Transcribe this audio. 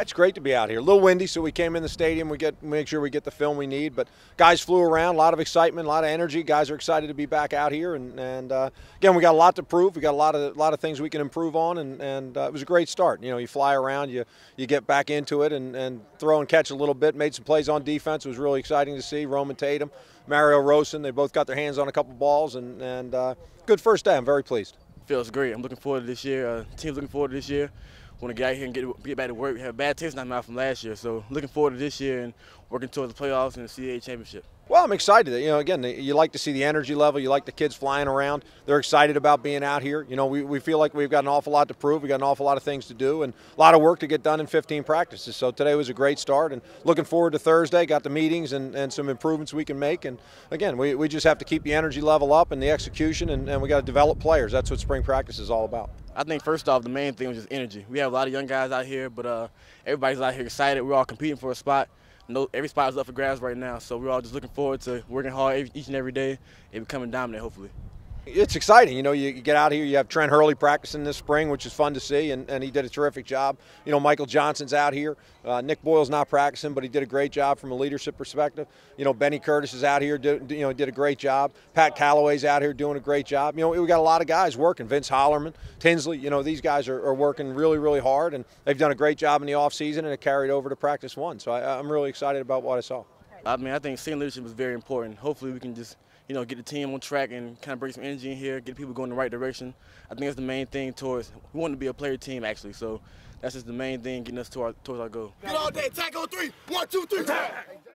It's great to be out here. A little windy, so we came in the stadium. We get make sure we get the film we need. But guys flew around, a lot of excitement, a lot of energy. Guys are excited to be back out here, and, and uh, again, we got a lot to prove. We got a lot of a lot of things we can improve on, and, and uh, it was a great start. You know, you fly around, you you get back into it, and, and throw and catch a little bit. Made some plays on defense. It was really exciting to see. Roman Tatum, Mario Rosen, they both got their hands on a couple balls, and and uh, good first day. I'm very pleased. Feels great. I'm looking forward to this year. Uh, team's looking forward to this year want to get out here and get, get back to work. We have a bad taste in our mouth from last year, so looking forward to this year and working towards the playoffs and the CAA championship. Well, I'm excited. You know, again, you like to see the energy level. You like the kids flying around. They're excited about being out here. You know, we, we feel like we've got an awful lot to prove. We've got an awful lot of things to do and a lot of work to get done in 15 practices. So today was a great start and looking forward to Thursday. Got the meetings and, and some improvements we can make. And again, we, we just have to keep the energy level up and the execution, and, and we got to develop players. That's what spring practice is all about. I think first off, the main thing was just energy. We have a lot of young guys out here, but uh, everybody's out here excited. We're all competing for a spot. No, every spot is up for grabs right now, so we're all just looking forward to working hard each and every day and becoming dominant, hopefully it's exciting. You know, you, get out here, you have Trent Hurley practicing this spring, which is fun to see, and, and he did a terrific job. You know, Michael Johnson's out here. Uh, Nick Boyle's not practicing, but he did a great job from a leadership perspective. You know, Benny Curtis is out here, do, you know, did a great job. Pat Callaway's out here doing a great job. You know, we got a lot of guys working. Vince Hollerman, Tinsley, you know, these guys are, are working really, really hard, and they've done a great job in the offseason, and it carried over to practice one. So I, I'm really excited about what I saw. I mean, I think seeing leadership is very important. Hopefully, we can just – you know, get the team on track and kind of bring some energy in here, get people going in the right direction. I think that's the main thing towards, we want to be a player team actually, so that's just the main thing getting us to our, towards our goal. Get all day, tackle three, one, two, three, tag.